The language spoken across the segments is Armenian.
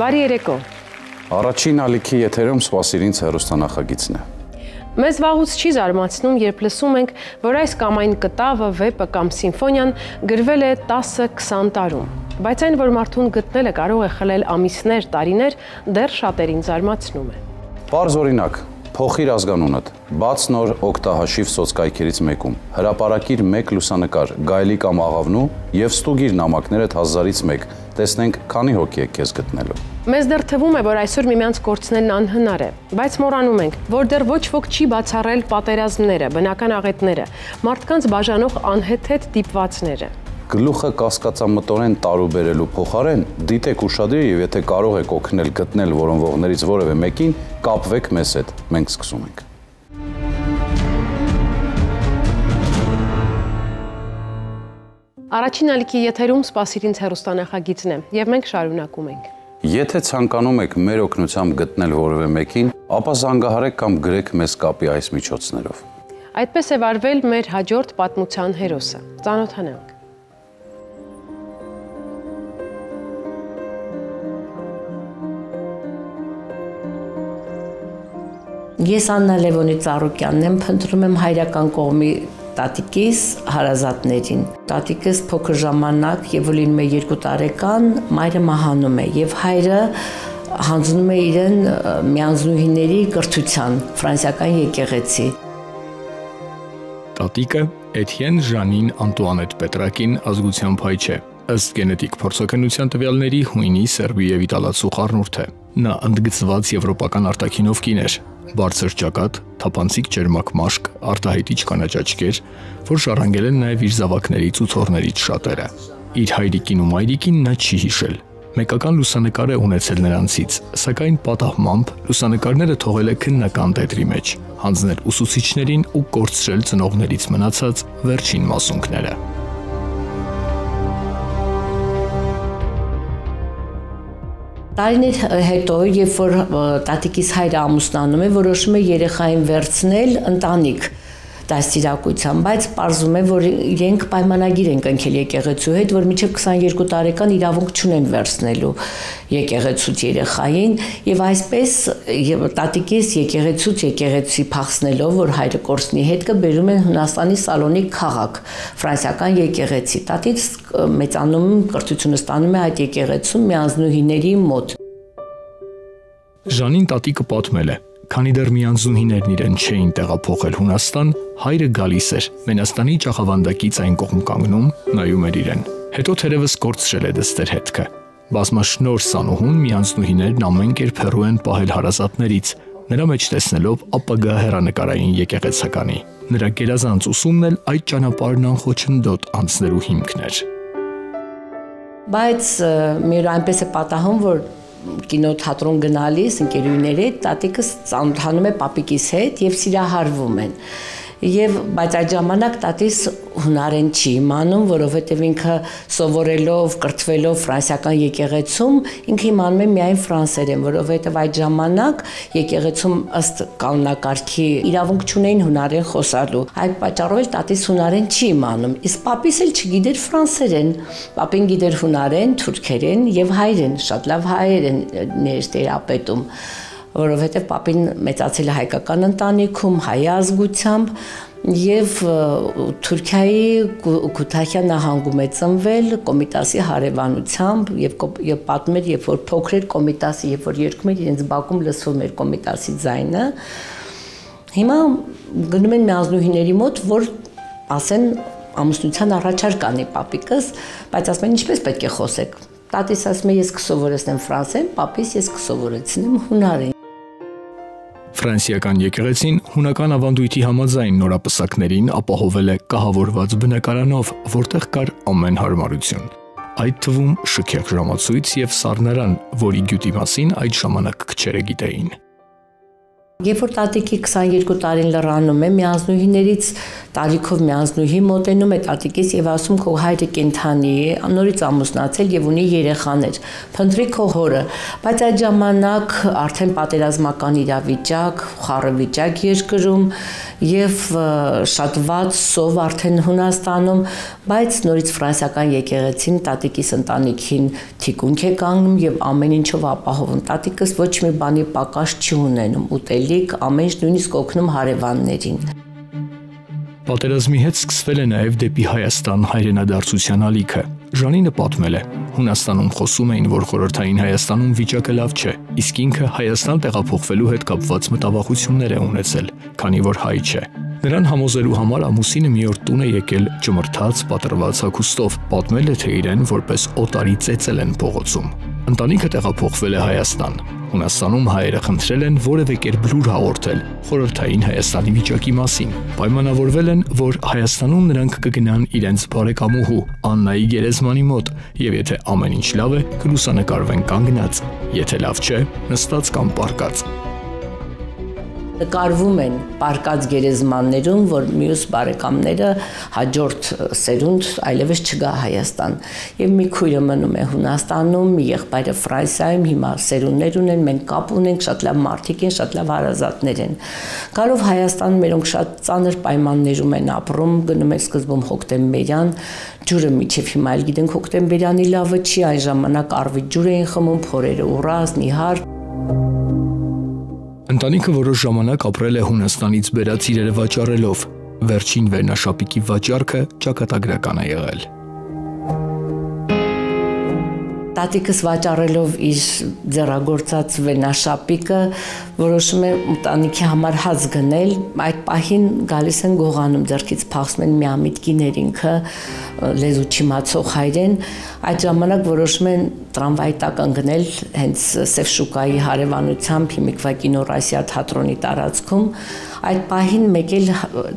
Բարի երեկո։ Առաջին ալիքի եթերում սպասիրինց հերոստանախագիծն է։ Մեզ վաղուց չի զարմացնում, երբ լսում ենք, որ այս կամ այն կտավը, վեպը կամ սիմֆոնիան գրվել է 10-20 տարում։ Բայց այն, որ մարդուն գտնելը կարող է խլել ամիսներ, տարիներ, դեռ շատերին զարմացնում է։ Պարզ օրինակ, փոխիր ազգանունդ, բաց նոր օկտահաշիվ սոցկայքերից մեկում, հրապարակիր մեկ լուսանկար, գայլի կամ աղավնու եւ ստուգիր նամակներդ հազարից մեկ, տեսնենք քանի հոգի է քեզ գտնելու։ Մեզ դեռ թվում է, որ այսօր միմյանց կորցնելն անհնար է, բայց մոռանում ենք, որ դեռ ոչ ոք չի բացառել պատերազմները, բնական աղետները, մարդկանց բաժանող անհեթեթ դիպվածները։ Գլուխը կասկածամտորեն տարուբերելու փոխարեն դիտեք ուշադրի եւ եթե կարող եք օգնել գտնել որոնվողներից որևէ մեկին, կապվեք մեզ հետ։ Մենք սկսում ենք։ Առաջին ալիքի եթերում սպասիր ինձ հերոստանախագիծն է եւ մենք շարունակում ենք։ Եթե ցանկանում եք մեր օգնությամբ գտնել որևէ մեկին, ապա զանգահարեք կամ գրեք մեզ կապի այս միջոցներով։ Այդպես է վարվել մեր հաջորդ պատմության հերոսը։ Ծանոթանանք։ Ես Աննա Լևոնի Ծառուկյանն եմ, փնտրում եմ հայրական կողմի տատիկիս հարազատներին։ Տատիկս փոքր ժամանակ եւ լինում է 2 տարեկան, մայրը մահանում է եւ հայրը հանձնում է իրեն միանձնուհիների կրթության ֆրանսիական եկեղեցի։ Տատիկը Էթիեն Ժանին Անտուանետ Պետրակին ազգությամբ հայ չէ։ Ըստ գենետիկ փորձականության տվյալների հույնի սերբի եւ իտալացու խառնուրդ է։ Նա ընդգծված եվրոպական արտաքինով կին էր, բարձր ճակատ, թափանցիկ ջերմակ մաշկ, արտահայտիչ կանաճաճկեր, որ շարանգել են նաև իր զավակներից ու թորներից շատերը։ Իր հայրիկին ու մայրիկին նա չի հիշել։ Մեկական լուսանկար է ունեցել նրանցից, սակայն պատահմամբ լուսանկարները թողել է քննական տետրի մեջ, հանձնել ուսուցիչներին ու կորցրել ծնողներից մնացած վերջին մասունքները։ Տարիներ հետո, երբ որ տատիկիս հայրը ամուսնանում է, որոշում է երեխային վերցնել ընտանիք դաստիարակության, բայց ողջում է, որ իրենք պայմանագիր են կնքել եկեղեցու հետ, որ մինչև 22 տարեկան իրավունք չունեն վերցնելու եկեղեցուց երեխային, եւ այսպես եւ տատիկիս եկեղեցուց եկեղեցի փախցնելով, որ հայրը կորցնի հետքը բերում են Հունաստանի Սալոնիկ քաղաք, ֆրանսիական եկեղեցի։ Տատից մեծանում կրթությունը ստանում է այդ եկեղեցում միանձնուհիների մոտ։ Ժանին տատիկը պատմել է, Քանի դեռ միանձնուհիներն իրեն չէին տեղափոխել Հունաստան, հայրը գալիս էր Մենաստանի ճախավանդակից այն կողմ կանգնում, նայում էր իրեն։ Հետո թերևս կորցրել է դստեր հետքը։ Բազմաշնոր սանուհուն միանձնուհիներն ամեն կերպ հեռու են պահել հարազատներից, նրա մեջ տեսնելով ապագա հերանեկարային եկեղեցականի։ Նրա գերազանց ուսումն էլ այդ ճանապարհն անխոչնդոտ անցնելու հիմքն էր։ Բայց մեր այնպես է պատահում, որ կինոթատրոն գնալիս ընկերուհիների հետ տատիկս ծանոթանում է պապիկիս հետ եւ սիրահարվում են եւ բայց այդ ժամանակ տատիս հունարեն չի իմանում, որովհետեւ ինքը սովորելով, կրթվելով ֆրանսիական եկեղեցում, ինքը իմանում է միայն ֆրանսերեն, որովհետեւ այդ ժամանակ եկեղեցում ըստ կանոնակարգի իրավունք չունեին հունարեն խոսալու։ Այդ պատճառով էլ տատիս հունարեն չի իմանում, իսկ պապիս էլ չգիտեր ֆրանսերեն։ Պապին գիտեր հունարեն, թուրքերեն եւ հայերեն, շատ լավ հայերեն ներտերապետում որովհետև պապին մեծացել է հայկական ընտանիքում, հայ ազգությամբ եւ Թուրքիայի Քութախիա նահանգում է ծնվել Կոմիտասի հարևանությամբ եւ եւ պատմել երբ որ փոքր էր Կոմիտասի երբ որ երգում էր իրենց բակում լսվում էր Կոմիտասի ձայնը հիմա գնում են միազնուհիների մոտ որ ասեն ամուսնության առաջարկ անի պապիկս բայց ասում են ինչպես պետք է խոսեք Տատիս ասում է ես կսովորեցնեմ ֆրանսերեն, պապիս ես կսովորեցնեմ հունարեն։ Ֆրանսիական եկեղեցին հունական ավանդույթի համաձայն նորապսակներին ապահովել է կահավորված բնակարանով, որտեղ կար ամեն հարմարություն։ Այդ թվում շքեղ ժամացույց եւ սառնարան, որի գյուտի մասին այդ ժամանակ քչերը գիտեին։ Երբ որ տատիկի 22 տարին լրանում է, միանձնուհիներից տարիքով միանձնուհի մոտենում է տատիկից եւ ասում քո հայրը կենթանի է, նորից ամուսնացել եւ ունի երեխաներ։ Փնտրի քո հորը, բայց այդ ժամանակ արդեն պատերազմական իրավիճակ, խառը վիճակ երկրում եւ շատ վատ սով արդեն Հունաստանում, բայց նորից ֆրանսիական եկեղեցին տատիկիս ընտանիքին թիկունք է կանգնում եւ ամեն ինչով ապահովում։ Տատիկս ոչ մի բանի պակաս չի ունենում, ուտելիք, ամեն ինչ նույնիսկ օգնում հարևաններին։ Պատերազմի հետ սկսվել է նաև դեպի Հայաստան հայրենադարձության ալիքը։ Ժանինը պատմել է. Հունաստանում խոսում էին, որ խորհրդային Հայաստանում վիճակը լավ չէ, իսկ ինքը Հայաստան տեղափոխվելու հետ կապված մտավախություններ է ունեցել, քանի որ հայ չէ։ Նրան համոզելու համար ամուսինը մի օր տուն է եկել ճմրթած, պատրված հագուստով, պատմել է թե իրեն որպես օտարի ծեծել են փողոցում։ Ընտանիքը տեղափոխվել է Հայաստան։ Հունաստանում հայերը խնդրել են որևէ կերպ լուր հաղորդել խորհրդային Հայաստանի վիճակի մասին։ Պայմանավորվել են, որ Հայաստանում նրանք կգնան իրենց բարեկամուհու Աննայի Գերեզմանի մոտ, եւ եթե ամեն ինչ լավ է, կլուսանկարվեն կանգնած, եթե լավ չէ, նստած կամ պարկած նկարվում են պարկած գերեզմաններում, որ մյուս բարեկամները հաջորդ սերունդ այլևս չգա Հայաստան։ Եվ մի քույրը մնում է Հունաստանում, մի եղբայրը Ֆրանսիայում, հիմա սերունդներ ունեն, մենք կապ ունենք, շատ լավ մարդիկ են, շատ լավ հարազատներ են։ Կարով Հայաստան մերոնք շատ ծանր պայմաններում են ապրում, գնում են սկզբում հոկտեմբերյան, ջուրը միջև հիմա էլ գիտենք հոկտեմբերյանի լավը չի, այն ժամանակ արվի ջուր էին խմում, փորերը ուռած, նիհար Ընտանիքը որոշ ժամանակ ապրել է Հունաստանից բերած իրերը վաճառելով։ Վերջին վերնաշապիկի վաճառքը ճակատագրական է եղել տատիկս վաճառելով իր ձեռագործած վենաշապիկը որոշում է ընտանիքի համար հաց գնել, այդ պահին գալիս են գողանում ձեռքից փախսում են միամիտքիներ ինքը լեզու չիմացող հայրեն, այդ ժամանակ որոշում են տրամվայի տակ ընկնել հենց Սև շուկայի հարևանությամբ Հիմիկվա կինորասիա թատրոնի տարածքում Այդ պահին մեկ էլ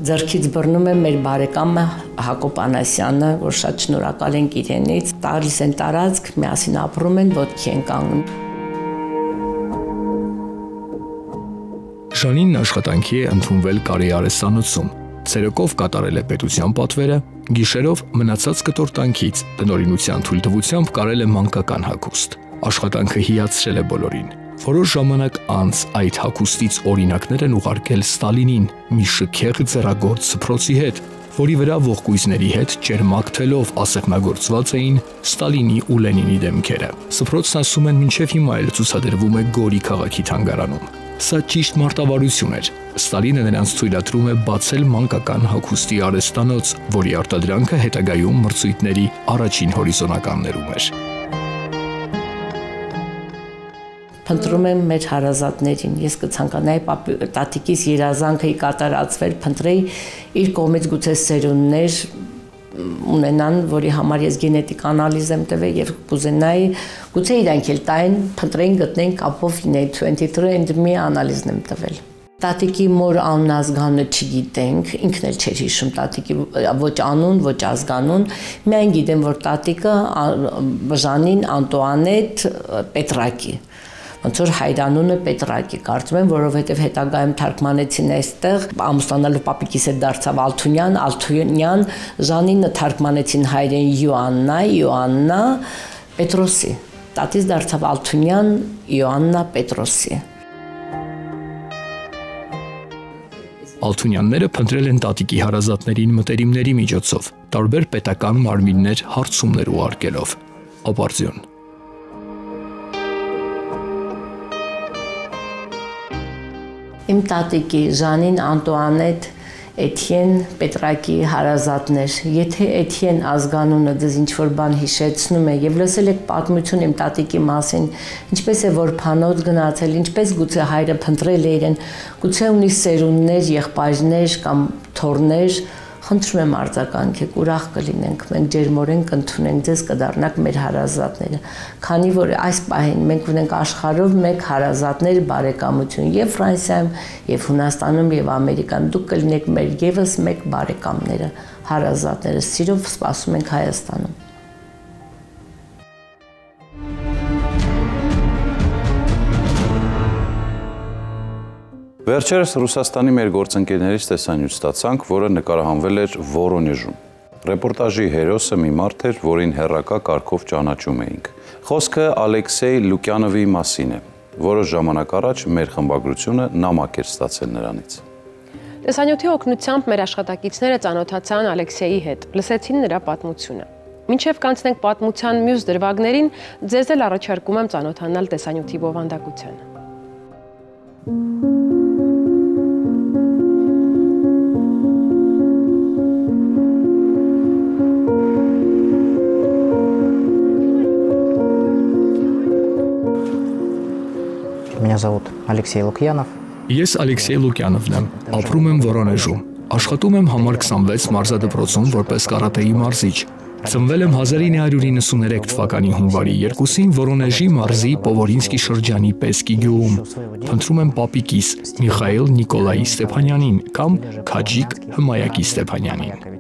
ձեռքից բռնում է մեր բարեկամը Հակոբ Անասյանը, որ շատ շնորհակալ ենք իրենից։ Տալիս են տարածք, միասին ապրում են, ոդքի են կանգնում։ Ժանինն աշխատանքի է ընդունվել Կարի արեսանոցում։ Ցերեկով կատարել է պետության պատվերը, գիշերով մնացած կտորտանքից տնորինության թույլտվությամբ կարել է մանկական հագուստ։ Աշխատանքը հիացրել է բոլորին։ Որոշ ժամանակ անց այդ հակոստից օրինակներ են ուղարկել Ստալինին մի շքեղ ձեռագործ սփռոցի հետ, որի վրա ողկույզների հետ ճերմակ թելով ասեղնագործված էին Ստալինի ու Լենինի դեմքերը։ Սփռոցն ասում են մինչև հիմա էլ ցուցադրվում է Գորի քաղաքի թանգարանում։ Սա ճիշտ մարտավարություն էր։ Ստալինը նրանց թույլատրում է բացել մանկական հագուստի արեստանոց, որի արտադրանքը հետագայում մրցույթների առաջին հորիզոնականներում էր։ փնտրում եմ մեր հարազատներին։ Ես կցանկանայի տատիկիս երազանքը ի կատարածվեր, փնտրեի իր կողմից գուցե սերունդներ ունենան, որի համար ես գենետիկ անալիզ եմ տվել եւ կուզենայի գուցե իրանք էլ տային, փնտրեին գտնեն կապով 23andMe անալիզն եմ տվել տատիկի մոր անուն ազգանը չգիտենք, ինքն էլ չէր հիշում տատիկի ոչ անուն, ոչ ազգանուն, միայն գիտեմ, որ տատիկը Ժանին Անտուանետ Պետրակի ոնց որ հայրանունը Պետրակի կարծում եմ, որովհետև հետագայում թարգմանեցին այստեղ ամուսնանալու պապիկիս հետ դարձավ Ալթունյան, Ալթունյան, Ժանինը թարգմանեցին հայրեն Յոաննա, Յոաննա Պետրոսի։ Տատիս դարձավ Ալթունյան Յոաննա Պետրոսի։ Ալթունյանները փնտրել են տատիկի հարազատներին մտերիմների միջոցով, տարբեր պետական մարմիններ հարցումներ ուղարկելով։ Ապարձյուն Իմ տատիկի Ժանին Անտուանետ Էթիեն Պետրակի հարազատներ։ Եթե Էթիեն ազգանունը դες ինչ որ բան հիշեցնում է եւ լսել եք պատմություն իմ տատիկի մասին, ինչպես է որ փանոց գնացել, ինչպես գուցե հայրը փնտրել է իրեն, գուցե ունի սերունդներ, եղբայրներ կամ թորներ, խնդրում եմ արձագանքեք, ուրախ կլինենք, մենք ջերմորեն կընդունենք ձեզ կդառնաք մեր հարազատները։ Քանի որ այս պահին մենք ունենք աշխարհով մեկ հարազատներ բարեկամություն եւ Ֆրանսիայում, եւ Հունաստանում, եւ Ամերիկայում։ Դուք կլինեք մեր եւս մեկ բարեկամները, հարազատները։ Սիրով սպասում ենք Հայաստանում։ Վերջերս Ռուսաստանի մեր գործընկերներից տեսանյութ ստացանք, որը նկարահանվել էր Վորոնեժում։ Ռեպորտաժի հերոսը մի մարդ էր, որին հերրակա կարգով ճանաչում էինք։ Խոսքը Ալեքսեյ Լուկյանովի մասին է։ Որոշ ժամանակ առաջ մեր խմբագրությունը նամակ էր ստացել նրանից։ Տեսանյութի օգնությամբ մեր աշխատակիցները ծանոթացան Ալեքսեյի հետ, լսեցին նրա պատմությունը։ Մինչև կանցնենք պատմության մյուս դրվագներին, ձեզ էլ առաջարկում եմ ծանոթանալ տեսանյութի բովանդակությանը։ Меня зовут Алексей Лукьянов. Ես Ալեքսեյ Լուկյանովն եմ, ապրում եմ Վորոնեժում։ Աշխատում եմ համար 26 մարզադպրոցում որպես կարատեի մարզիչ։ Ծնվել եմ 1993 թվականի հունվարի 2-ին Վորոնեժի մարզի Պովորինսկի շրջանի Պեսկի գյուղում։ Փնտրում եմ պապիկիս Միխայել Նիկոլայի Ստեփանյանին կամ Քաջիկ Հմայակի Ստեփանյանին։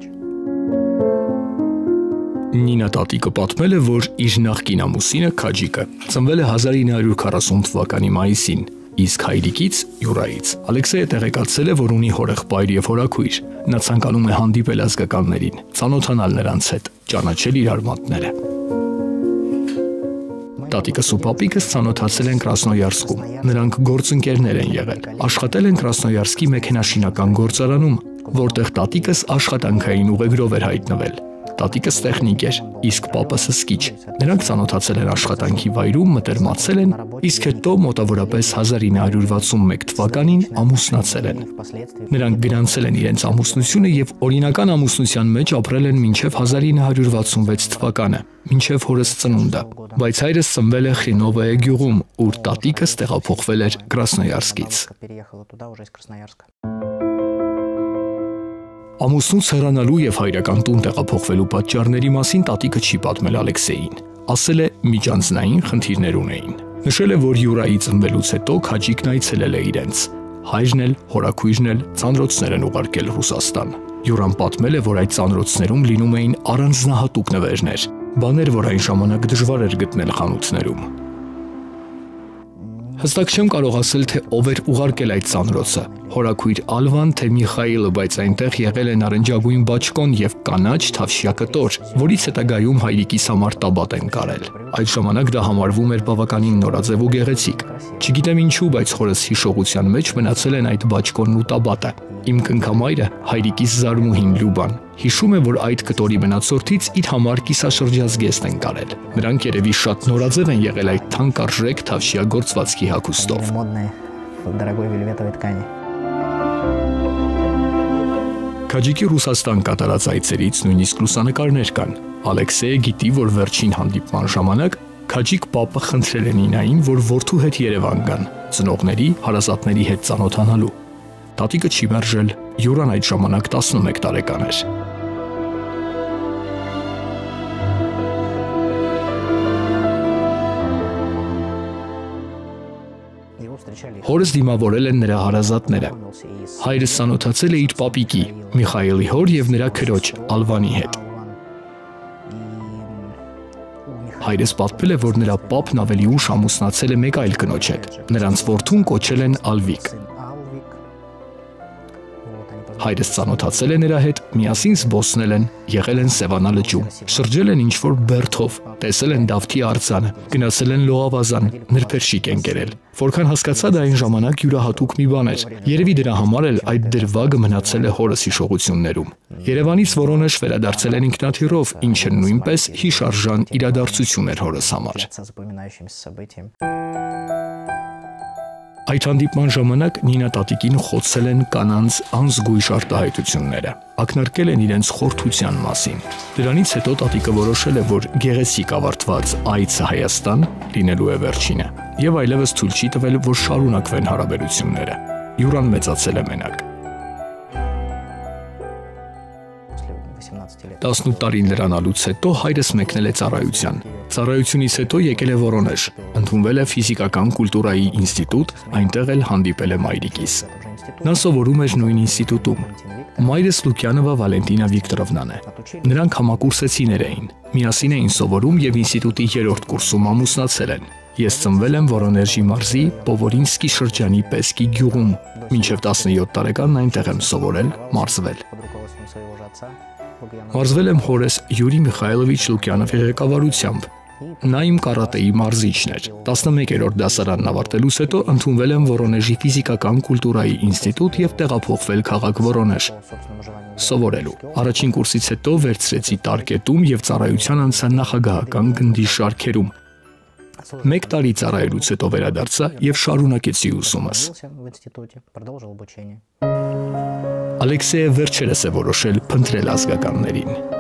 Նինա տատիկը պատմել է, որ իր նախկին ամուսինը Քաջիկը ծնվել է 1940 թվականի մայիսին, իսկ հայրիկից Յուրայից Ալեքսեյը տեղեկացել է, որ ունի հորեղբայր եւ հորաքույր։ Նա ցանկանում է հանդիպել ազգականներին, ծանոթանալ նրանց հետ, ճանաչել իր արմատները։ Տատիկս ու պապիկս ծանոթացել են Կրասնոյարսկում։ Նրանք գործընկերներ են եղել։ Աշխատել են Կրասնոյարսկի մեքենաշինական գործարանում, որտեղ տատիկս աշխատանքային ուղեգրով էր հայտնվել։ Տատիկս տեխնիկ էր, իսկ պապս սկիչ։ Նրանք ծանոթացել են աշխատանքի վայրում, մտերմացել են, իսկ հետո մոտավորապես 1961 թվականին ամուսնացել են։ Նրանք գրանցել են իրենց ամուսնությունը եւ օրինական ամուսնության մեջ ապրել են մինչև 1966 թվականը, մինչև հորս ծնունդը։ Բայց հայրս ծնվել է Խինովոյե գյուղում, ուր տատիկս տեղափոխվել էր Կրասնոյարսկից։ Переехала туда уже из Красноярска. Ամուսնուց հեռանալու եւ հայրական տուն տեղափոխվելու պատճառների մասին տատիկը չի պատմել Ալեքսեյին։ Ասել է միջանձնային խնդիրներ ունեին։ Նշել է, որ Յուրայի ծնվելուց հետո Քաջիկն այցելել է իրենց։ Հայրն էլ, հորաքույրն էլ ծանրոցներ են ուղարկել Ռուսաստան։ Յուրան պատմել է, որ այդ ծանրոցներում լինում էին առանձնահատուկ նվերներ, բաներ, որ այն ժամանակ դժվար էր գտնել խանութներում։ Հստակ չեմ կարող ասել, թե ով էր ուղարկել այդ ծանրոցը։ Հորաքույր Ալվան թե Միխայելը, բայց այնտեղ եղել է նարնջագույն բաճկոն եւ կանաչ թավշյա կտոր, որից հետագայում հայրիկիս համար տաբատ են կարել։ Այդ ժամանակ դա համարվում էր բավականին նորաձև ու գեղեցիկ։ Չգիտեմ ինչու, բայց խորս հիշողության մեջ մնացել են այդ բաճկոնն ու տաբատը։ Իմ կնքամայրը հայրիկիս զարմուհին Լյուբան հիշում է, որ այդ կտորի մնացորդից իր համար կիսաշրջազգեստ են կարել։ Նրանք երևի շատ նորաձև են եղել այդ թանկարժեք թավշյա գործվածքի հագուստով։ Модные, в дорогой вельветовой ткани. Քաջիկի Ռուսաստան կատարած այցերից նույնիսկ լուսանկարներ կան։ Ալեքսեյը գիտի, որ վերջին հանդիպման ժամանակ Քաջիկ պապը խնդրել է Նինային, որ որդու հետ Երևան գան, ծնողների, հարազատների հետ ծանոթանալու։ Տատիկը չի մերժել։ Յուրան այդ ժամանակ 11 տարեկան էր։ Հորս դիմավորել են նրա հարազատները։ Հայրս սանոթացել է իր պապիկի, Միխայելի հոր եւ նրա քրոջ Ալվանի հետ։ Հայրս պատմել է, որ նրա պապն ավելի ուշ ամուսնացել է մեկ այլ կնոջ հետ։ Նրանց որդուն կոչել են Ալվիկ։ Հայրս ծանոթացել է նրա հետ, միասին զբոսնել են, եղել են Սևանա լճում, շրջել են ինչ-որ բերթով, տեսել են Դավթի արձանը, գնացել են Լոավազան, նրբերշիկ են գերել։ Որքան հասկացա դա այն ժամանակ յուրահատուկ մի բան էր։ Երևի դրա համար էլ այդ դրվագը մնացել է հորս հիշողություններում։ Երևանից Վորոնեժ վերադարձել են ինքնաթիռով, ինչը նույնպես հիշարժան իրադարձություն էր հորս համար։ Այդ հանդիպման ժամանակ Նինա տատիկին խոցել են կանանց անզգույշ արտահայտությունները։ Ակնարկել են իրենց խորթության մասին։ Դրանից հետո տատիկը որոշել է, որ գեղեցիկ ավարտված այցը Հայաստան լինելու է վերջինը, եւ այլևս ցույց չի տվել, որ շարունակվեն հարաբերությունները։ Յուրան մեծացել է մենակ։ 18 տարին լրանալուց հետո հայրս մեկնել է ծառայության։ Ծառայությունից հետո եկել է Վորոնեժ, ընդունվել է ֆիզիկական կուլտուրայի ինստիտուտ, այնտեղ էլ հանդիպել է մայրիկիս։ Նա սովորում էր նույն ինստիտուտում։ Մայրս Լուկյանովա Վալենտինա Վիկտորովնան է։ Նրանք համակուրսեցիներ էին։ Միասին էին սովորում եւ ինստիտուտի 3-րդ կուրսում ամուսնացել են։ Ես ծնվել եմ Վորոնեժի մարզի Պովորինսկի շրջանի Պեսկի գյուղում։ Մինչև 17 տարեկան այնտեղ եմ սովորել, մարզվել։ Մարզվել եմ Խորես Յուրի Միխայլովիչ Լուկյանովի ղեկավարությամբ։ Նա իմ կարատեի մարզիչն էր։ 11-րդ դասարանն ավարտելուց հետո ընդունվել եմ Վորոնեժի ֆիզիկական կուլտուրայի ինստիտուտ եւ տեղափոխվել քաղաք Վորոնեժ սովորելու։ Առաջին կուրսից հետո վերցրեցի տարկետում եւ ծառայության անցա նախագահական գնդի շարքերում։ Մեկ տարի ծառայելուց հետո վերադարձա եւ շարունակեցի ուսումս։ Ալեքսեյը վերջերս է որոշել փնտրել ազգականներին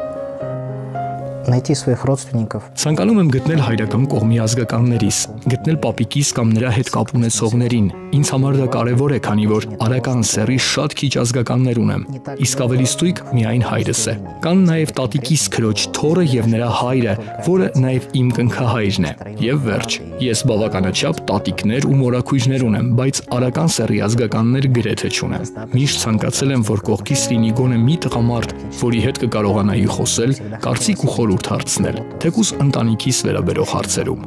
Найти своих родственников, Ցանկանում եմ գտնել հայրական կողմի ազգականներիս, գտնել պապիկիս կամ նրա հետ կապ ունեցողներին։ Ինձ համար դա կարևոր է, քանի որ արական սերի շատ քիչ ազգականներ ունեմ։ Իսկ ավելի ստույգ միայն հայրս է։ Կան նաև տատիկիս քրոջ թորը եւ նրա հայրը, որը նաև իմ կնքահայրն է։ Եվ վերջ, ես բավականաչափ տատիկներ ու մորաքույրներ ունեմ, բայց արական սերի ազգականներ գրեթե չունեմ։ Միշտ ցանկացել եմ, որ կողքիս լինի գոնե մի տղամարդ, որի հետ կկարողանայի խոսել, կարծիք ու ոլորտ հարցնել, թեկուզ ընտանիքիս վերաբերող հարցերում։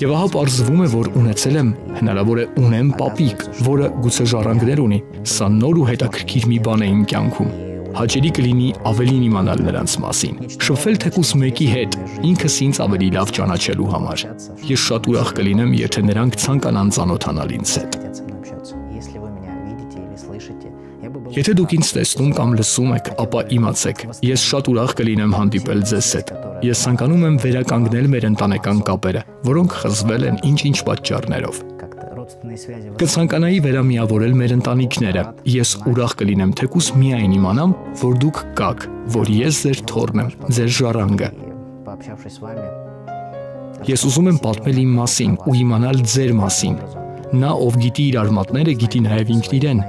Եվ ահա պարզվում է, որ ունեցել եմ, հնարավոր է ունեմ պապիկ, որը գուցե ժառանգներ ունի, սա նոր ու հետաքրքիր մի բան է իմ կյանքում։ Հաճելի կլինի ավելին իմանալ նրանց մասին։ Շփվել թեկուս մեկի հետ, ինքս ինձ ավելի լավ ճանաչելու համար։ Ես շատ ուրախ կլինեմ, եթե նրանք ցանկանան ծանոթանալ ինձ հետ։ Եթե դուք ինձ տեսնում կամ լսում եք, ապա իմացեք, ես շատ ուրախ կլինեմ հանդիպել ձեզ հետ։ Ես ցանկանում եմ վերականգնել մեր ընտանեկան կապերը, որոնք խզվել են ինչ-ինչ պատճառներով։ Կցանկանայի վերամիավորել մեր ընտանիքները։ Ես ուրախ կլինեմ, թեկուզ միայն իմանամ, որ դուք կաք, որ ես ձեր թորն եմ, ձեր ժառանգը։ Ես ուզում եմ պատմել իմ մասին ու իմանալ ձեր մասին։ Նա, ով գիտի իր արմատները, գիտի նաև ինքն իրեն։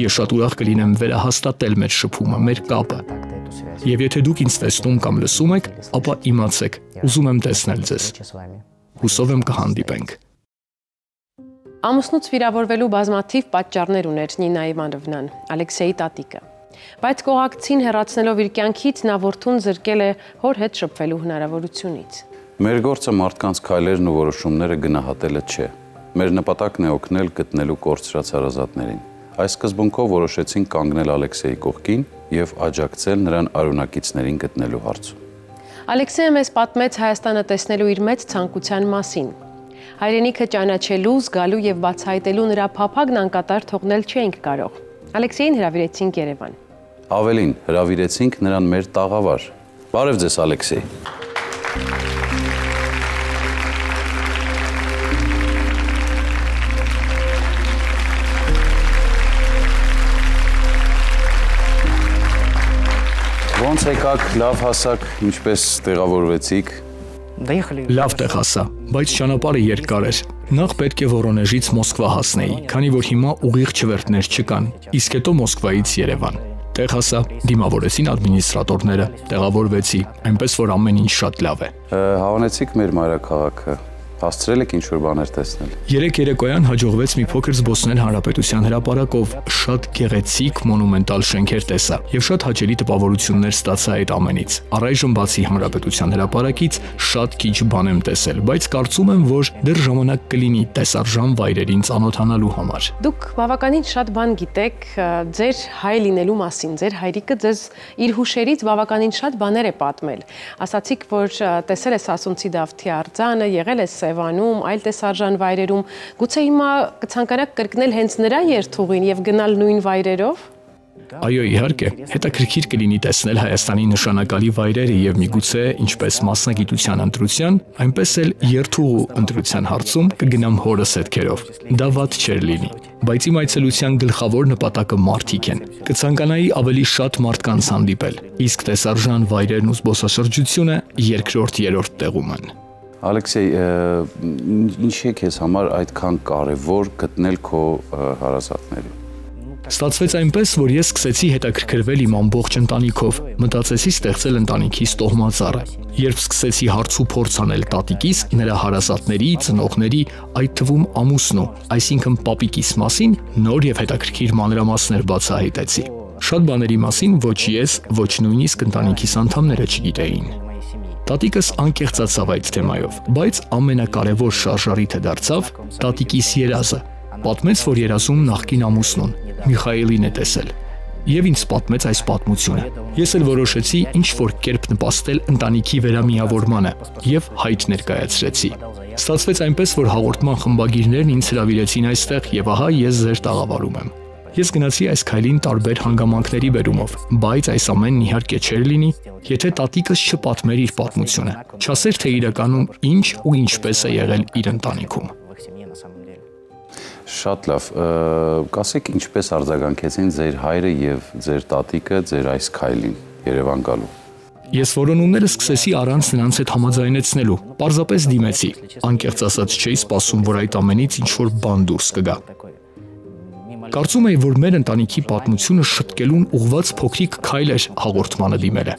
Ես շատ ուրախ կլինեմ վերահաստատել մեր շփումը, մեր կապը։ контакты эту связь. Եվ եթե դուք ինձ տեսնում կամ լսում եք, ապա իմացեք, ուզում եմ տեսնել ձեզ։ Встреча с вами. Հուսով եմ կհանդիպենք։ Ամուսնուց վիրավորվելու բազմաթիվ պատճառներ ուներ Նինա Իվանովնան, Ալեքսեյի տատիկը։ Բայց կողակցին հեռացնելով իր կյանքից նա որդուն զրկել է հոր հետ շփվելու հնարավորությունից։ Մեր գործը մարդկանց քայլերն ու որոշումները գնահատելը չէ։ Մեր նպատակն է օգնել գտնելու կորցրած հարազատներին։ Այս սկզբունքով որոշեցինք կանգնել Ալեքսեյի կողքին եւ աջակցել նրան արունակիցներին գտնելու հարցում։ Ալեքսեյը մեզ պատմեց Հայաստանը տեսնելու իր մեծ ցանկության մասին։ Հայրենիքը ճանաչելու, զգալու եւ բացահայտելու նրա փափագն անկատար թողնել չէինք կարող։ Ալեքսեյին հրավիրեցինք Երևան։ Ավելին, հրավիրեցինք նրան մեր տաղավար։ Բարև ձեզ, Ալեքսեյ։ Ո՞նց եկաք, լավ հասակ, ինչպես տեղավորվեցիք։ Լավ տեղ հասա, բայց ճանապարհը երկար էր։ Նախ պետք է Վորոնեժից Մոսկվա հասնեի, քանի որ հիմա ուղիղ չվերթներ չկան, իսկ հետո Մոսկվայից Երևան։ Տեղ հասա, դիմավորեցին ադմինիստրատորները, տեղավորվեցի, այնպես որ ամեն ինչ շատ լավ է։ Հավանեցիք մեր մայրաքաղաքը։ Հասցրել եք ինչ-որ բաներ տեսնել։ Երեք երեկոյան հաջողվեց մի փոքր զբոսնել հանրապետության հրապարակով, շատ գեղեցիկ մոնումենտալ շենքեր տեսա եւ շատ հաճելի տպավորություններ ստացա այդ ամենից։ Առայժմ բացի հանրապետության հրապարակից շատ քիչ բան եմ տեսել, բայց կարծում եմ, որ դեռ ժամանակ կլինի տեսարժան վայրերին ծանոթանալու համար։ Դուք բավականին շատ բան գիտեք ձեր հայ լինելու մասին, ձեր հայրիկը ձեզ իր հուշերից բավականին շատ բաներ է պատմել։ Ասացիք, որ տեսել ես Ասունցի Դավթի արձանը, եղել ես Սևանում, այլ տեսարժան վայրերում։ Գուցե հիմա կցանկանաք կրկնել հենց նրա երթուղին եւ գնալ նույն վայրերով։ Այո, իհարկե, հետաքրքիր կլինի տեսնել Հայաստանի նշանակալի վայրերը եւ միգուցե ինչպես մասնագիտության ընտրության, այնպես էլ երթուղու ընտրության հարցում կգնամ հորս հետքերով։ Դա ված չէր լինի, բայց իմ այցելության գլխավոր նպատակը մարդիկ են։ Կցանկանայի ավելի շատ մարդկանց հանդիպել, իսկ տեսարժան վայրերն ու զբոսաշրջությունը երկրորդ-երրորդ տեղում են։ Ալեքսեյ, ինչ է քեզ համար այդքան կարևոր գտնել քո հարազատներին։ Ստացվեց այնպես, որ ես սկսեցի հետաքրքրվել իմ ամբողջ ընտանիքով, մտածեցի ստեղծել ընտանիքիս տոհմածառը։ Երբ սկսեցի հարց ու փորձ անել տատիկիս, նրա հարազատների, ծնողների, այդ թվում ամուսնու, այսինքն պապիկիս մասին նոր եւ հետաքրքիր մանրամասներ բացահայտեցի։ Շատ բաների մասին ոչ ես, ոչ նույնիսկ ընտանիքիս անդամները չգիտեին։ Տատիկս անկեղծացավ այդ թեմայով, բայց ամենակարևոր շարժարիթը դարձավ տատիկիս երազը։ Պատմեց, որ երազում նախկին ամուսնուն Միխայելին է տեսել։ եւ ինձ պատմեց այս պատմությունը։ Ես էլ որոշեցի ինչ որ կերպ նպաստել ընտանիքի վերամիավորմանը եւ հայտ ներկայացրեցի։ Ստացվեց այնպես, որ հաղորդման խմբագիրներն ինձ հրավիրեցին այստեղ եւ ահա ես ձեր տաղավարում եմ։ Ես գնացի այս քայլին տարբեր հանգամանքների բերումով, բայց այս ամենն իհարկե չէր լինի, եթե տատիկս չպատմեր իր պատմությունը, չասեր թե իրականում ինչ ու ինչպես է եղել իր ընտանիքում։ Շատ լավ, կասեք ինչպես արձագանքեցին ձեր հայրը եւ ձեր տատիկը ձեր այս քայլին Երևան գալու։ Ես որոնումները սկսեցի առանց նրանց հետ համաձայնեցնելու։ Պարզապես դիմեցի։ Անկեղծ ասած, չէի սպասում, որ այդ ամենից ինչ որ բան դուրս կգա։ Կարծում էի, որ մեր ընտանիքի պատմությունը շտկելուն ուղված փոքրիկ քայլ էր հաղորդմանը դիմելը։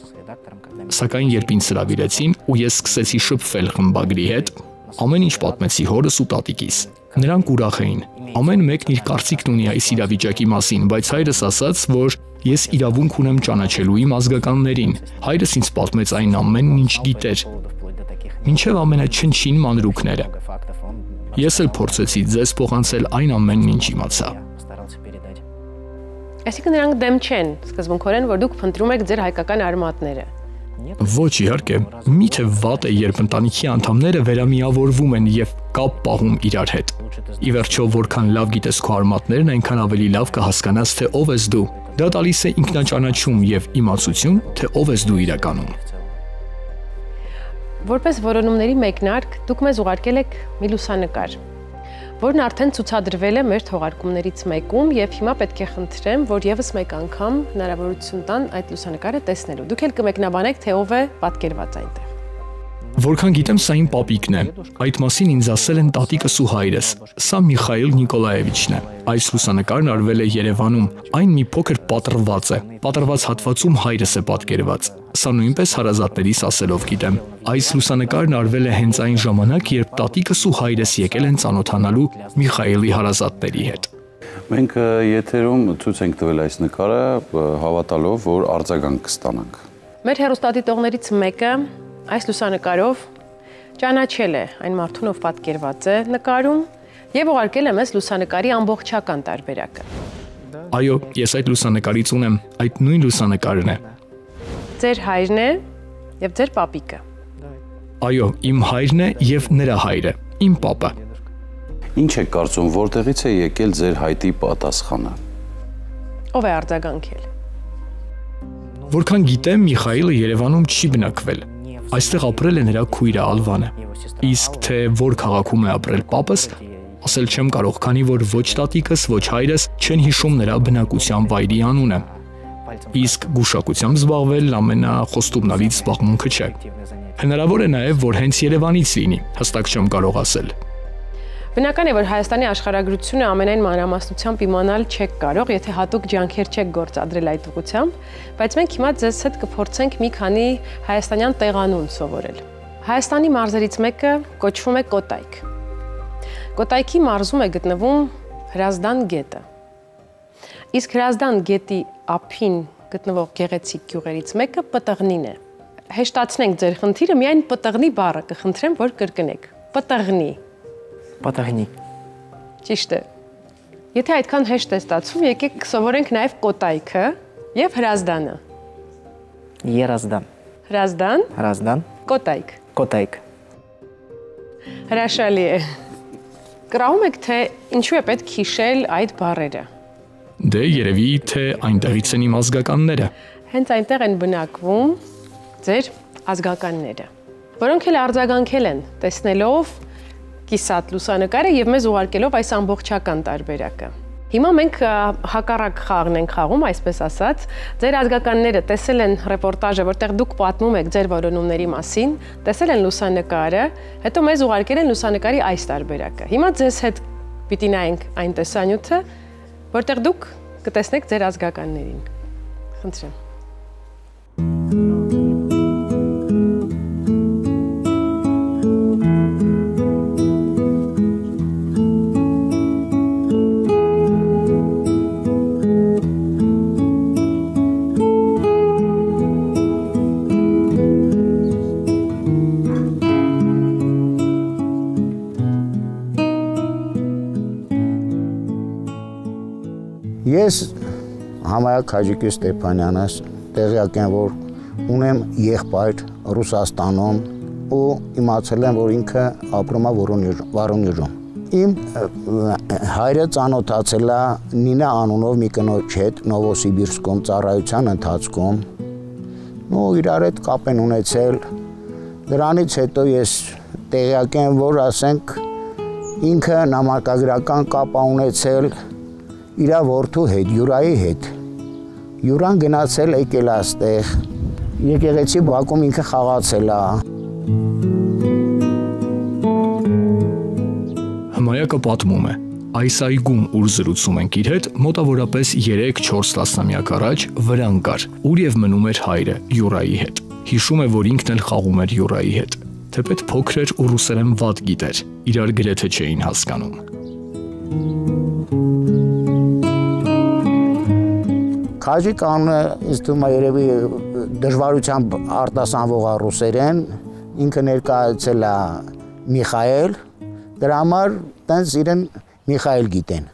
Սակայն երբ ինձ հրավիրեցին ու ես սկսեցի շփվել խմբագրի հետ, ամեն ինչ պատմեցի հորս ու տատիկիս։ Նրանք ուրախ էին։ Ամեն մեկն իր կարծիքն ունի այս իրավիճակի մասին, բայց հայրս ասաց, որ ես իրավունք ունեմ ճանաչելու իմ ազգականներին։ Հայրս ինձ պատմեց այն ամենն, ինչ գիտեր։ Մինչև ամենաչնչին մանրուքները։ Ես էլ փորձեցի ձեզ փոխանցել այն ամենն, ինչ իմացա։ Այսինքն նրանք դեմ չեն սկզբունքորեն, որ դուք փնտրում եք ձեր հայկական արմատները։ Ոչ իհարկե, միթե վատ է, երբ ընտանիքի անդամները վերամիավորվում են եւ կապ պահում իրար հետ։ Ի վերջո, որքան լավ գիտես քո արմատներն, այնքան ավելի լավ կհասկանաս, թե ով ես դու։ Դա տալիս է ինքնաճանաչում եւ իմացություն, թե ով ես դու իրականում։ Որպես որոնումների մեկնարկ դուք մեզ ուղարկել եք մի լուսանկար, որն արդեն ցուցադրվել է մեր թողարկումներից մեկում եւ հիմա պետք է խնդրեմ, որ եւս մեկ անգամ հնարավորություն տան այդ լուսանկարը տեսնելու։ Դուք էլ կմեկնաբանեք, թե ով է պատկերված այնտեղ։ Որքան գիտեմ, սա իմ պապիկն է։ Այդ մասին ինձ ասել են տատիկս ու հայրս։ Սա Միխայել Նիկոլաևիչն է։ Այս լուսանկարն արվել է Երևանում։ Այն մի փոքր պատրված է։ Պատրված հատվածում հայրս է պատկերված։ Սա նույնպես հարազատներիս ասելով գիտեմ։ Այս լուսանկարն արվել է հենց այն ժամանակ, երբ տատիկս ու հայրս եկել են ծանոթանալու Միխայելի հարազատների հետ։ Մենք եթերում ցույց ենք տվել այս նկարը հավատալով, որ արձագանք կստանանք։ Մեր հերոստատիտողներից մեկը այս լուսանկարով ճանաչել է այն մարդուն, ով պատկերված է նկարում եւ ուղարկել է մեզ լուսանկարի ամբողջական տարբերակը։ Այո, ես այդ լուսանկարից ունեմ։ Այդ նույն լուսանկարն է։ Ձեր հայրն է եւ ձեր պապիկը։ Այո, իմ հայրն է եւ նրա հայրը, իմ պապը։ Ինչ եք կարծում, որտեղից է եկել ձեր հայտի պատասխանը։ Ով է արձագանքել։ Որքան գիտեմ, Միխայելը Երևանում չի բնակվել։ Այստեղ ապրել է նրա քույրը Ալվանը։ Իսկ թե որ քաղաքում է ապրել պապս, ասել չեմ կարող, քանի որ ոչ տատիկս, ոչ հայրս չեն հիշում նրա բնակության վայրի անունը։ Իսկ գուշակությամբ զբաղվել ամենախոստումնալից զբաղմունքը չէ։ Հնարավոր է նաև, որ հենց Երևանից լինի, հստակ չեմ կարող ասել։ Բնական է, որ Հայաստանի աշխարհագրությունը ամենայն մանրամասնությամբ իմանալ չեք կարող, եթե հատուկ ջանքեր չեք գործադրել այդ ուղությամբ, բայց մենք հիմա ձեզ հետ կփորձենք մի քանի հայաստանյան տեղանուն սովորել։ Հայաստանի մարզերից մեկը կոչվում է Կոտայք։ Կոտայքի մարզում է գտնվում Հրազդան գետը։ Իսկ Հրազդան գետի ափին գտնվող գեղեցիկ գյուղերից մեկը Պտղնին է։ Հեշտացնենք ձեր խնդիրը, միայն Պտղնի բառը կխնդրեմ, որ կրկնեք։ Պտղնի։ Պտղնի։ Ճիշտ է։ Եթե այդքան հեշտ է ստացվում, եկեք սովորենք նաև կոտայքը եւ հրազդանը։ Երազդան։ Հրազդան։ Հրազդան։ Կոտայք։ Կոտայք։ Հրաշալի է։ Գրաում եք թե ինչու է պետք հիշել այդ բառերը։ Դե երևի թե այնտեղից են իմ ազգականները։ Հենց այնտեղ են բնակվում ձեր ազգականները, որոնք էլ արձագանքել են տեսնելով կիսատ լուսանկարը եւ մեզ ուղարկելով այս ամբողջական տարբերակը։ Հիմա մենք հակառակ խաղն ենք խաղում, այսպես ասած։ Ձեր ազգականները տեսել են ռեպորտաժը, որտեղ դուք պատմում եք ձեր որոնումների մասին, տեսել են լուսանկարը, հետո մեզ ուղարկել են լուսանկարի այս տարբերակը։ Հիմա ձեզ հետ պիտի նայենք այն տեսանյութը, որտեղ դուք կտեսնեք ձեր ազգականներին։ Խնդրեմ։ Ես Համայակ Հաջիկի Ստեփանյանս տեղյակ եմ, որ ունեմ եղբայր Ռուսաստանում ու իմացել եմ, որ ինքը ապրում է Վորոնեժում։ Իմ հայրը ծանոթացել է Նինա անունով մի կնոջ հետ Նովոսիբիրսկում ծառայության ընթացքում։ Ու իրար հետ կապ են ունեցել։ Դրանից հետո ես տեղյակ եմ, որ ասենք ինքը նամակագրական կապ ունեցել իր որդու հետ, Յուրայի հետ։ Յուրան գնացել եկել աստեղ։ Եկեղեցի Բաքում ինքը խաղացել է։ Հմայակը պատմում է. Այս այգում, ուր զրուցում ենք իր հետ, մոտավորապես 3-4 տասնամյակ առաջ վրան կար, ուր եւ մնում էր հայրը Յուրայի հետ։ Հիշում է, որ ինքն էլ խաղում էր Յուրայի հետ։ Թեպետ փոքր էր ու ռուսերեն վատ գիտեր, իրար գրեթե չէին հասկանում։ Քաջի կանոնը ինձ թվում է երևի դժվարությամբ արտասանվող ռուսերեն, ինքը ներկայացել է Միխայել, դրա համար տենց իրեն Միխայել գիտեն։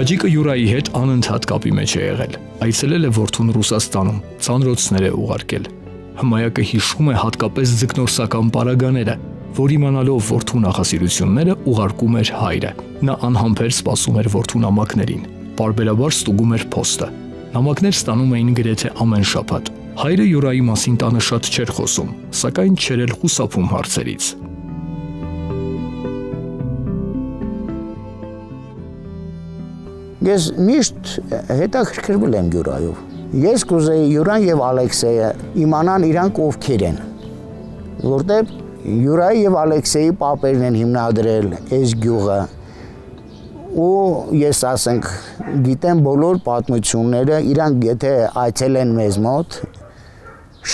Քաջիկը Յուրայի հետ անընդհատ կապի մեջ է եղել։ Այցելել է Որթուն Ռուսաստանում, ցանրոցներ է ուղարկել։ Հմայակը հիշում է հատկապես ձգնորսական պարագաները, որ իմանալով Որթու նախասիրությունները ուղարկում էր հայրը։ Նա անհամբեր սպասում էր Որթու նամակներին։ Պարբերաբար ստուգում էր փոստը։ Նամակներ ստանում էին գրեթե ամեն շաբաթ։ Հայրը Յուրայի մասին տանը շատ չէր խոսում, սակայն չէր էլ խուսափում հարցերից։ Ես միշտ հետաքրքրվել եմ Յուրայով։ Ես կուզեի Յուրան եւ Ալեքսեյը իմանան իրանք ովքեր են։ Որտեւ Յուրայի եւ Ալեքսեյի պապերն են հիմնադրել այս գյուղը։ Ու ես ասենք գիտեմ բոլոր պատմությունները, իրանք եթե այցելեն մեզ մոտ,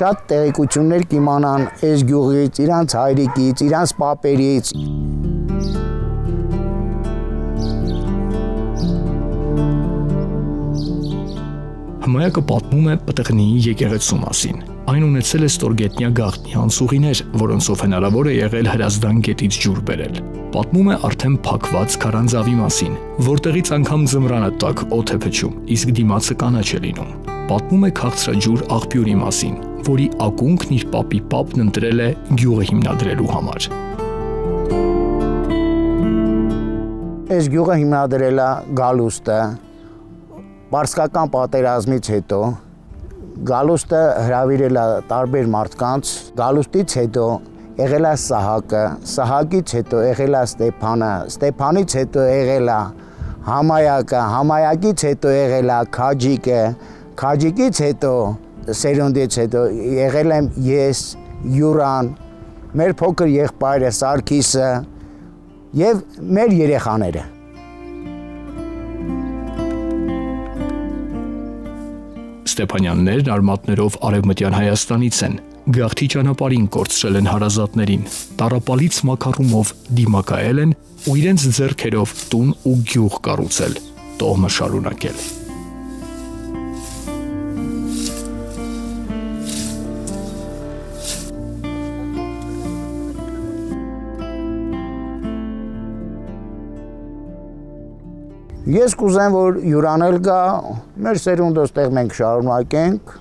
շատ տեղեկություններ կիմանան այս գյուղից, իրանց հայրիկից, իրանց պապերից։ Հմայակը պատմում է Պտղնիի եկեղեցու մասին։ Այն ունեցել է ստորգետնյա գաղտնի անցուղիներ, որոնցով հնարավոր է եղել հրազդան գետից ջուր բերել։ Պատմում է արդեն փակված քարանձավի մասին, որտեղից անգամ ձմռանը տակ օդ է փչում, իսկ դիմացը կանաչ է լինում։ Պատմում է քաղցրաջուր աղբյուրի մասին, որի ակունքն իր պապի պապն ընտրել է գյուղը հիմնադրելու համար։ Այս գյուղը հիմնադրել է Գալուստը, Պարսկական պատերազմից հետո Գալուստը հրավիրել է տարբեր մարդկանց, Գալուստից հետո եղել է Սահակը, Սահակից հետո եղել է Ստեփանը, Ստեփանից հետո եղել է Համայակը, Համայակից հետո եղել է Քաջիկը, Քաջիկից հետո Սերունդից հետո եղել եմ ես, Յուրան, մեր փոքր եղբայրը Սարգիսը եւ մեր երեխաները Ստեփանյաններն արմատներով արևմտյան Հայաստանից են։ Գաղթի ճանապարհին կորցրել են հարազատներին, տարապալից մակարումով դիմակայել են ու իրենց ձեռքերով տուն ու գյուղ կառուցել, տոհմը շարունակել։ Ես կուզեմ, որ յուրանել գա, մեր սերունդը ստեղ մենք շարունակենք,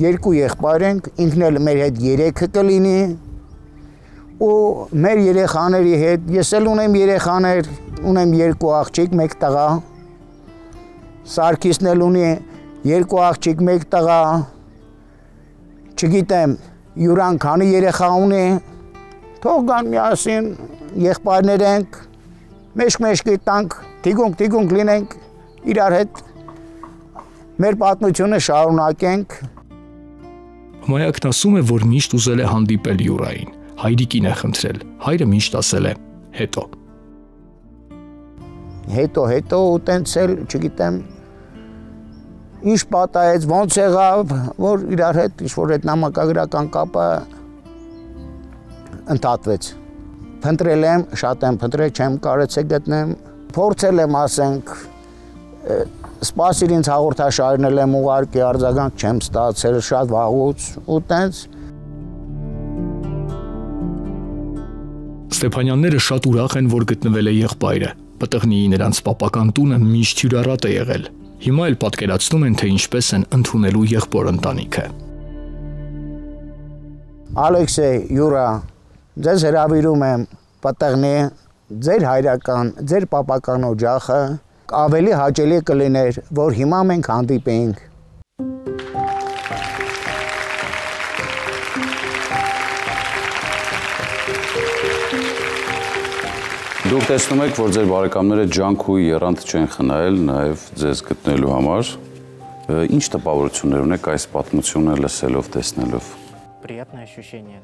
երկու եղբայր ենք, ինքն էլ մեր հետ երեքը կլինի, ու մեր երեխաների հետ, ես էլ ունեմ երեխաներ, ունեմ երկու աղջիկ, մեկ տղա, Սարգիսն էլ ունի երկու աղջիկ, մեկ տղա, չգիտեմ, յուրան քանի երեխա ունի, թող գան միասին, եղբայրներ ենք, մեշ-մեշ գտանք, թիգունք-թիգունք լինենք իրար հետ մեր պատմությունը շարունակենք։ Հմայակն ասում է, որ միշտ ուզել է հանդիպել Յուրային։ Հայրիկին է խնդրել։ Հայրը միշտ ասել է. հետո։ Հետո, հետո ու տենց էլ, չգիտեմ, ինչ պատահեց, ոնց եղավ, որ իրար հետ ինչ որ այդ նամակագրական կապը ընդհատվեց։ Փնտրել եմ, շատ եմ փնտրել, չեմ կարեցել գտնեմ։ Փորձել եմ, ասենք, սպասիր ինձ հաղորդաշարնել եմ ուղարկի արձագանք չեմ ստացել շատ վաղուց ու տենց Ստեփանյանները շատ ուրախ են, որ գտնվել է եղբայրը։ Պտղնիի նրանց պապական տունը միշտ հյուրառատ է եղել։ Հիմա էլ պատկերացնում են, թե ինչպես են ընդունելու եղբոր ընտանիքը։ Ալեքսեյ Յուրա, ձեզ հրավիրում եմ պտղնի ձեր հայրական, ձեր պապական օջախը ավելի հաճելի կլիներ, որ հիմա մենք հանդիպենք Դուք տեսնում եք, որ ձեր բարեկամները ջանք ու երանտ չեն խնայել նաև ձեզ գտնելու համար։ Ինչ տպավորություններ ունեք այս պատմությունը լսելով, տեսնելով։ Приятное ощущение.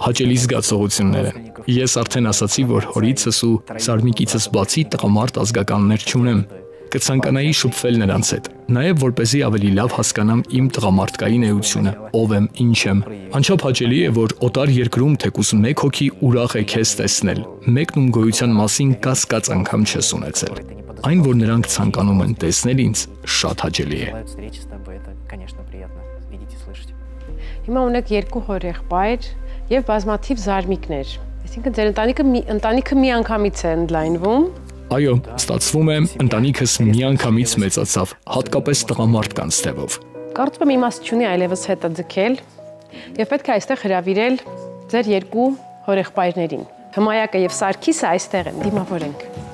Հաճելի զգացողությունները։ Ես արդեն ասացի, որ հորիցս ու սարմիկիցս բացի տղամարդ ազգականներ չունեմ կցանկանայի շփվել նրանց հետ, նաև որպեսզի ավելի լավ հասկանամ իմ տղամարդկային էությունը, ով եմ, ինչ եմ։ Անչափ հաճելի է, որ օտար երկրում թեկուս մեկ հոգի ուրախ է քեզ տեսնել, մեկն ում գոյության մասին կասկած անգամ չես ունեցել։ Այն, որ նրանք ցանկանում են տեսնել ինձ, շատ հաճելի է։ Желают встречи с тобой, это, конечно, приятно видеть и слышать. Հիմա ունեք երկու հորեղբայր եւ բազմաթիվ զարմիկներ։ Այսինքն ձեր ընտանիքը մի ընտանիքը միանգամից է ընդլայնվում Այո, ստացվում է, ընտանիքս միանգամից մեծացավ, հատկապես տղամարդկանց թևով։ Կարծում եմ իմաստ չունի այլևս հետը ձգել եւ պետք է այստեղ հրավիրել ձեր երկու հորեղբայրներին։ Հմայակը եւ Սարգիսը այստեղ են, դիմավորենք։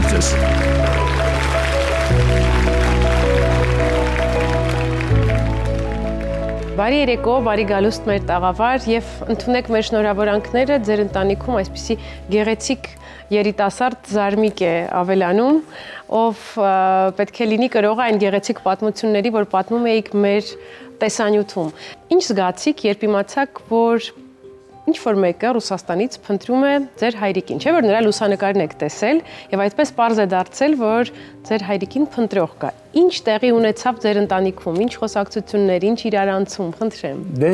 Բարև ձեզ։ Բարի երեկո, բարի գալուստ մեր տաղավար եւ ընդունեք մեր շնորհավորանքները ձեր ընտանիքում այսպիսի գեղեցիկ երիտասարդ զարմիկ է ավելանում, ով պետք է լինի կրող այն գեղեցիկ պատմությունների, որ պատմում էիք մեր տեսանյութում։ Ինչ զգացիք, երբ իմացաք, որ ինչ որ մեկը Ռուսաստանից փնտրում է ձեր հայրիկին, չէ՞ որ նրա լուսանկարն եք տեսել եւ այդպես པարզ է դարձել, որ ձեր հայրիկին փնտրող կա։ Ինչ տեղի ունեցավ ձեր ընտանիքում, ինչ խոսակցություններ, ինչ իրարանցում, խնդրեմ։ Դե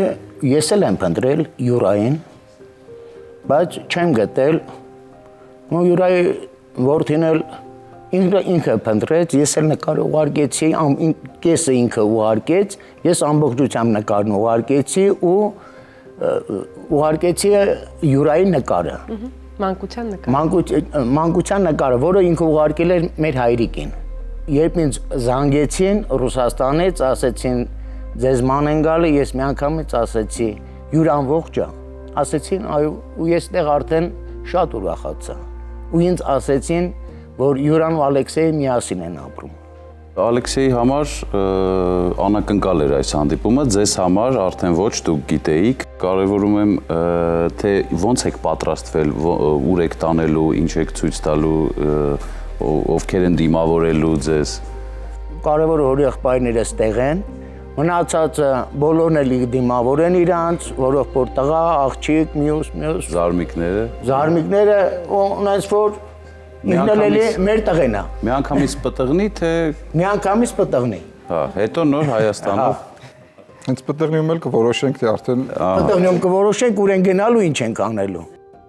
ես էլ եմ փնտրել Յուրային, բայց չեմ գտել։ Ու Յուրայի որդին էլ ինքը ինքը փնտրեց, ես էլ նկար ուղարկեցի, կեսը ինքը ուղարկեց, ես ամբողջությամբ նկարն ուղարկեցի ու ուղարկեցի Յուրայի նկարը։ Մանկության նկար։ Մանկուց մանկության նկարը, որը ինքը ուղարկել էր մեր հայրիկին։ Երբ ինձ զանգեցին Ռուսաստանից, ասեցին ձեզ ման են գալի, ես միանգամից ասեցի Յուրան ողջ է։ Ասեցին, այո, ու ես տեղ արդեն շատ ուրախացա։ Ու ինձ ասեցին, որ Յուրան ու Ալեքսեյը միասին են ապրում։ Ալեքսեյի համար անակնկալ էր այս հանդիպումը, ձեզ համար արդեն ոչ դուք գիտեիք։ Կարևորում եմ թե ոնց եք պատրաստվել, ուր եք տանելու, ինչ եք ցույց տալու, ովքեր են դիմավորելու ձեզ։ Կարևոր որ եղբայրները ստեղ են, մնացածը բոլորն էլ դիմավոր են իրանց, որով որ տղա, աղջիկ, մյուս, մյուս Զարմիկները զարմիկները ունես որ ինքն էլ էլի Միանգամից- մեր տղեն է։ միանգամից պտղնի, թե Միանգամից պտղնի։ հա, հետո նոր Հայաստանով Հենց պատերնիում էլ կորոշենք, թե արդեն Պտղնում կորոշենք ուր են գնալու, ինչ ենք անելու։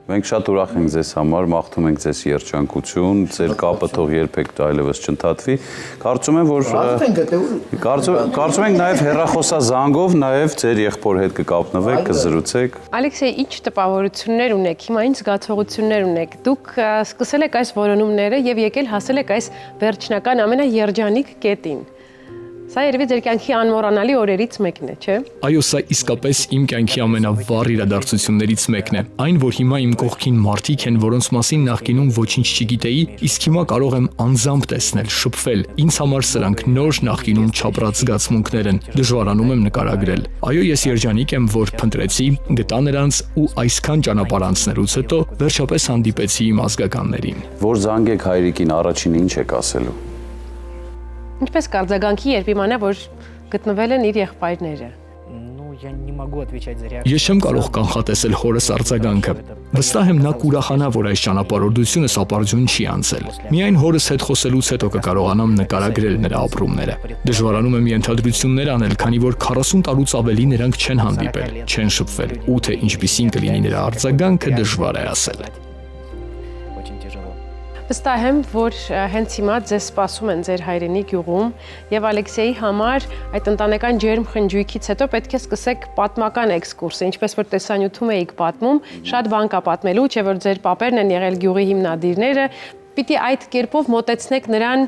Մենք շատ ուրախ ենք ձեզ համար, մաղթում ենք ձեզ երջանկություն, ձեր կապը թող երբեք այլևս չընդհատվի։ Կարծում եմ, որ Կարծում կարծում ենք նաև հերախոսազանգով նաև ձեր եղբոր հետ կկապնվեք, կզրուցեք։ Ալեքսեյ, ինչ տպավորություններ ունեք, հիմա ինչ զգացողություններ ունեք։ Դուք սկսել եք այս որոնումները եւ եկել հասել եք այս վերջնական ամենաերջանիկ կետին։ Սա երևի ձեր կյանքի անմոռանալի օրերից մեկն է, չէ՞։ Այո, սա իսկապես իմ կյանքի ամենավառ իրադարձություններից մեկն է։ Այն, որ հիմա իմ կողքին մարդիկ են, որոնց մասին նախկինում ոչինչ չգիտեի, իսկ հիմա կարող եմ անձամբ տեսնել, շփվել։ Ինձ համար սրանք նոր նախկինում չապրած զգացմունքներ են։ Դժվարանում եմ նկարագրել։ Այո, ես երջանիկ եմ, որ փնտրեցի, գտա նրանց ու այսքան ճանապարհ անցնելուց հետո վերջապես հանդիպեցի իմ ազգականներին։ Որ զանգեք հայրիկին առաջին ինչ եք ասելու։ Ինչպես կարձագանքի, երբ իմանա, որ գտնվել են իր եղբայրները։ Ну, я не могу отвечать за реакцию. Ես չեմ կարող կանխատեսել հորս արձագանքը։ Վստահ եմ նա կուրախանա, որ այս ճանապարհորդությունը սապարժուն չի անցել։ Միայն հորս հետ խոսելուց հետո կկարողանամ նկարագրել նրա ապրումները։ Դժվարանում եմ ենթադրություններ անել, քանի որ 40 տարուց ավելի նրանք չեն հանդիպել, չեն շփվել, ու թե ինչպիսին կլինի նրա արձագանքը դժվար է ասել։ Очень тяжело. Վստահ եմ, որ հենց հիմա ձեզ սպասում են ձեր հայրենի գյուղում եւ Ալեքսեյի համար այդ ընտանեկան ջերմ խնջույքից հետո պետք է սկսեք պատմական էքսկուրսը, ինչպես որ տեսանյութում էիք պատմում, շատ բան կա պատմելու, չէ որ ձեր պապերն են եղել գյուղի հիմնադիրները, պիտի այդ կերպով մոտեցնեք նրան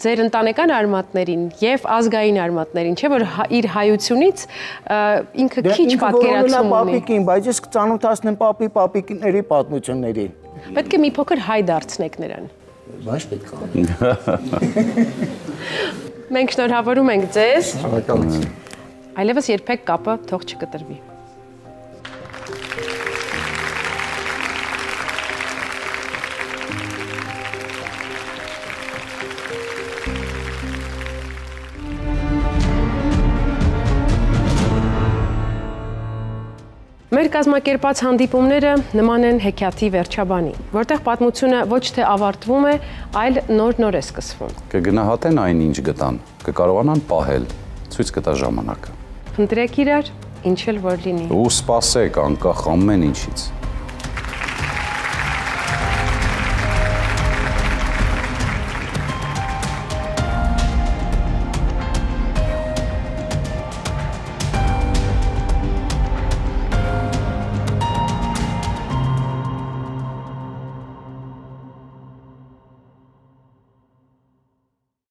ձեր ընտանեկան արմատներին եւ ազգային արմատներին, չէ որ հա- իր հայությունից ինքը Դե քիչ ինքը որոնել է պատկերացում ունի։ պապիկին, բայց ես կծանոթացնեմ պապի պապիկների պատմություններին։ Պետք է մի փոքր հայ դարձնեք նրան։ Բայց պետք է։ Մենք շնորհավորում ենք ձեզ։ Շնորհակալություն։ Այլևս երբեք կապը թող չկտրվի։ Մեր կազմակերպած հանդիպումները նման են հեքիաթի վերջաբանի, որտեղ պատմությունը ոչ թե ավարտվում է, այլ նոր-նոր է սկսվում։ Կգնահատեն այն, ինչ գտան, կկարողանան պահել, ցույց կտա ժամանակը։ Խնդրեք իրար, ինչ էլ որ լինի։ Ու սպասեք անկախ ամեն ինչից։